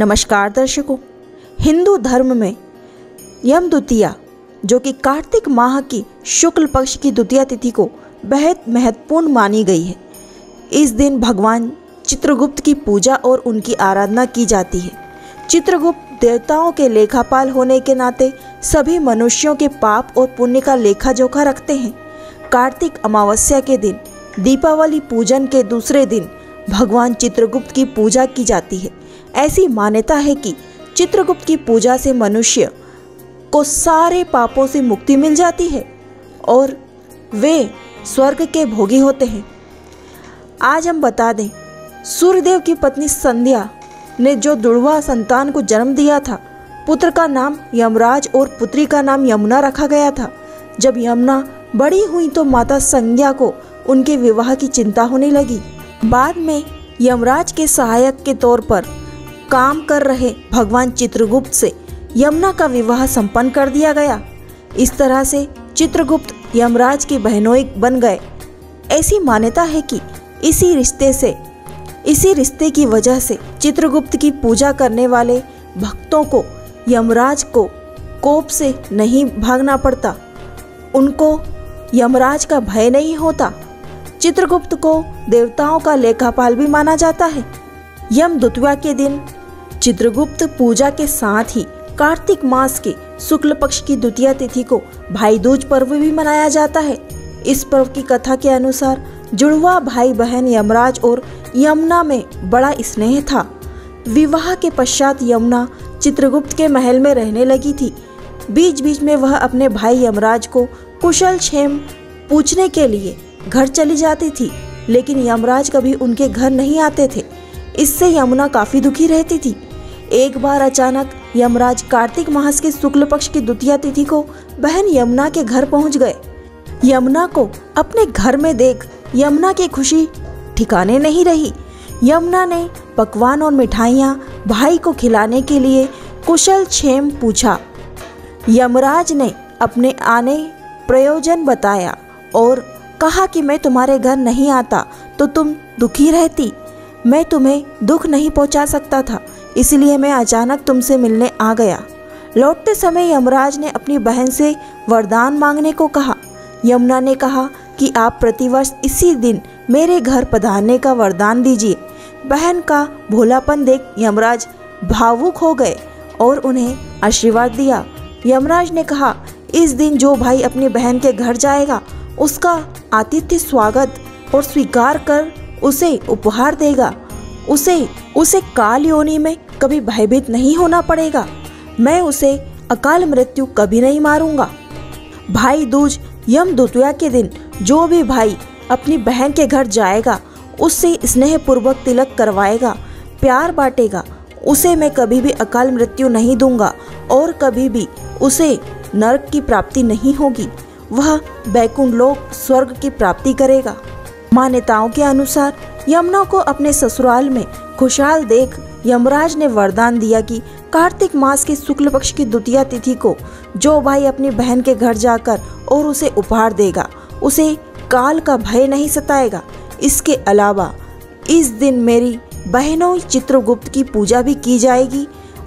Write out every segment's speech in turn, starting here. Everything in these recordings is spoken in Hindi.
नमस्कार दर्शकों, हिंदू धर्म में यम द्वितीया, जो कि कार्तिक माह की शुक्ल पक्ष की द्वितीया तिथि को बेहद महत्वपूर्ण मानी गई है। इस दिन भगवान चित्रगुप्त की पूजा और उनकी आराधना की जाती है। चित्रगुप्त देवताओं के लेखापाल होने के नाते सभी मनुष्यों के पाप और पुण्य का लेखा जोखा रखते हैं। कार्तिक अमावस्या के दिन, दीपावली पूजन के दूसरे दिन भगवान चित्रगुप्त की पूजा की जाती है। ऐसी मान्यता है कि चित्रगुप्त की पूजा से मनुष्य को सारे पापों से मुक्ति मिल जाती है और वे स्वर्ग के भोगी होते हैं। आज हम बता दें, सूर्यदेव की पत्नी संध्या ने जो दुड़वा संतान को जन्म दिया था, पुत्र का नाम यमराज और पुत्री का नाम यमुना रखा गया था। जब यमुना बड़ी हुई तो माता संज्ञा को उनके विवाह की चिंता होने लगी। बाद में यमराज के सहायक के तौर पर काम कर रहे भगवान चित्रगुप्त से यमुना का विवाह संपन्न कर दिया गया। इस तरह से चित्रगुप्त यमराज के बहनोई बन गए। ऐसी मान्यता है कि इसी रिश्ते से, इसी रिश्ते की वजह से चित्रगुप्त की पूजा करने वाले भक्तों को यमराज को कोप से नहीं भागना पड़ता। उनको यमराज का भय नहीं होता। चित्रगुप्त को देवताओं का लेखापाल भी माना जाता है। यम दुतवा के दिन चित्रगुप्त पूजा के साथ ही कार्तिक मास के शुक्ल पक्ष की द्वितीय तिथि को भाई दूज पर्व भी मनाया जाता है। इस पर्व की कथा के अनुसार जुड़वा भाई बहन यमराज और यमुना में बड़ा स्नेह था। विवाह के पश्चात यमुना चित्रगुप्त के महल में रहने लगी थी। बीच बीच में वह अपने भाई यमराज को कुशल क्षेम पूछने के लिए घर चली जाती थी, लेकिन यमराज कभी उनके घर नहीं आते थे। इससे यमुना काफ़ी दुखी रहती थी। एक बार अचानक यमराज कार्तिक मास के शुक्ल पक्ष की द्वितीय तिथि को बहन यमुना के घर पहुँच गए। यमुना को अपने घर में देख यमुना की खुशी ठिकाने नहीं रही। यमुना ने पकवान और मिठाइयाँ भाई को खिलाने के लिए कुशल क्षेम पूछा। यमराज ने अपने आने प्रयोजन बताया और कहा कि मैं तुम्हारे घर नहीं आता तो तुम दुखी रहती। मैं तुम्हें दुख नहीं पहुँचा सकता था, इसलिए मैं अचानक तुमसे मिलने आ गया। लौटते समय यमराज ने अपनी बहन से वरदान मांगने को कहा। यमुना ने कहा कि आप प्रतिवर्ष इसी दिन मेरे घर पधारने का वरदान दीजिए। बहन का भोलापन देख यमराज भावुक हो गए और उन्हें आशीर्वाद दिया। यमराज ने कहा, इस दिन जो भाई अपनी बहन के घर जाएगा उसका आतिथ्य स्वागत और स्वीकार कर उसे उपहार देगा। उसे उसे काल योनि में कभी भयभीत नहीं होना पड़ेगा। मैं उसे अकाल मृत्यु कभी नहीं मारूँगा। भाई दूज, यम द्वितीया के दिन जो भी भाई अपनी बहन के घर जाएगा, उससे स्नेह पूर्वक तिलक करवाएगा, प्यार बांटेगा, उसे मैं कभी भी अकाल मृत्यु नहीं दूँगा और कभी भी उसे नरक की प्राप्ति नहीं होगी। वह बैकुंठ लोक स्वर्ग की प्राप्ति करेगा। मान्यताओं के अनुसार यमुना को अपने ससुराल में खुशहाल देख यमराज ने वरदान दिया कि कार्तिक मास के शुक्ल पक्ष की द्वितीय तिथि को जो भाई अपनी बहन के घर जाकर और उसे उपहार देगा, उसे काल का भय नहीं सताएगा। इसके अलावा इस दिन मेरी बहनों चित्रगुप्त की पूजा भी की जाएगी।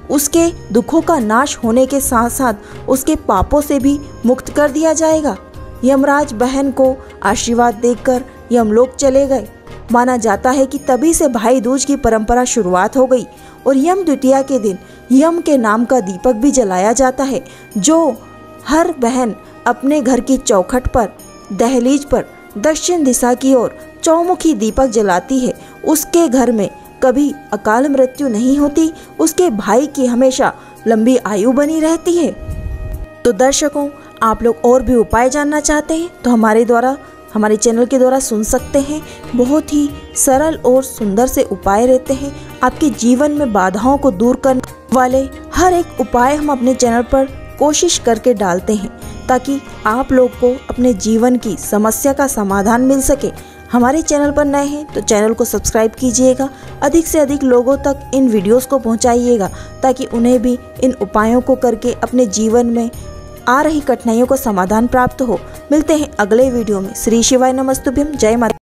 उसके दुखों का नाश होने के साथ साथ उसके पापों से भी मुक्त कर दिया जाएगा। यमराज बहन को आशीर्वाद देकर यमलोक चले गए। माना जाता है कि तभी से भाई दूज की परंपरा शुरुआत हो गई और यम द्वितीया के दिन यम के नाम का दीपक भी जलाया जाता है, जो हर बहन अपने घर की चौखट पर, दहलीज पर, दक्षिण दिशा की ओर चौमुखी दीपक जलाती है। उसके घर में कभी अकाल मृत्यु नहीं होती, उसके भाई की हमेशा लंबी आयु बनी रहती है। तो दर्शकों, आप लोग और भी उपाय जानना चाहते हैं तो हमारे द्वारा, हमारे चैनल के द्वारा सुन सकते हैं। बहुत ही सरल और सुंदर से उपाय रहते हैं। आपके जीवन में बाधाओं को दूर करने वाले हर एक उपाय हम अपने चैनल पर कोशिश करके डालते हैं। ताकि आप लोग को अपने जीवन की समस्या का समाधान मिल सके। हमारे चैनल पर नए हैं तो चैनल को सब्सक्राइब कीजिएगा। अधिक से अधिक लोगों तक इन वीडियोस को पहुंचाइएगा, ताकि उन्हें भी इन उपायों को करके अपने जीवन में आ रही कठिनाइयों का समाधान प्राप्त हो। मिलते हैं अगले वीडियो में। श्री शिवाय नमस्तुभ्यम। जय माता